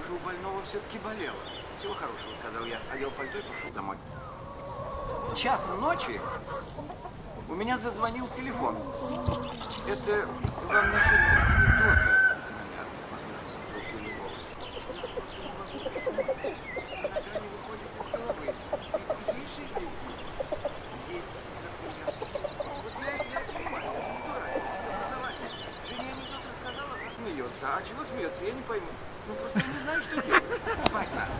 Похоже, у больного все-таки болело. Всего хорошего, сказал я. Одел пальто и пошел домой. Час ночи у меня зазвонил телефон. Это вам насчет анекдота смеется. А чего смеется, я не пойму. Ну, просто я не знаю, что делать. Спать надо.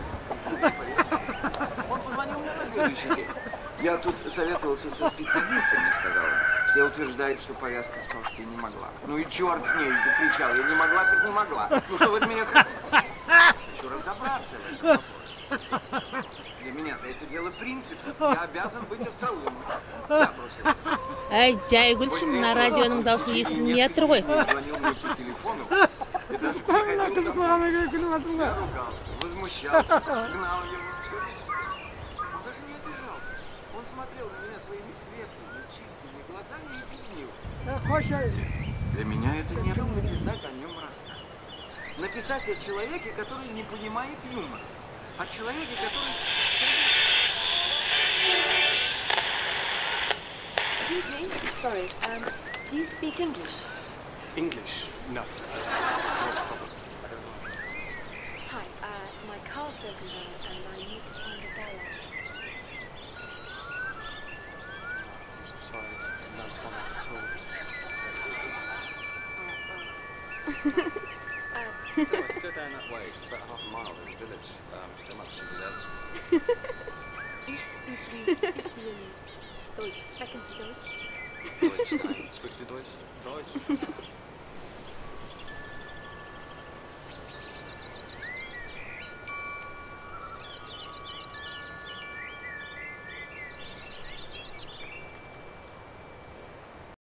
Он позвонил мне на следующий. Я тут советовался со специалистами, сказал он. Все утверждают, что повязка сползти не могла. Ну и черт с ней, закричал. Я не могла, так не могла. Ну что вы от меня хотите? Еще разобраться в этом вопросе. Для меня-то это дело принципа. Я обязан быть остроумным. Я бросил. әй жай күлші мына радионың даусы естілмей жатыр ғой Звонил мне по телефону. Kulağına gülüm atın Я ругался, возмущался, гнал его, все Он даже не обижался. Он смотрел на меня своими светлыми, чистыми глазами и беднил. Hoş Для меня это не было написать о нем рассказ. Написать о человеке, который не понимает юмора. О человеке, который... Excuse me. Sorry. Um, do you speak English? English? No. What's the problem? I don't know. Hi. Uh, my car's broken down So if you go down that way, it's about half a mile, there's a village. Um, there must be somebody there. Ich spreche ein bisschen Deutsch. Sprechen Sie Deutsch? Deutsch, nein. Sprichst du Deutsch? Deutsch?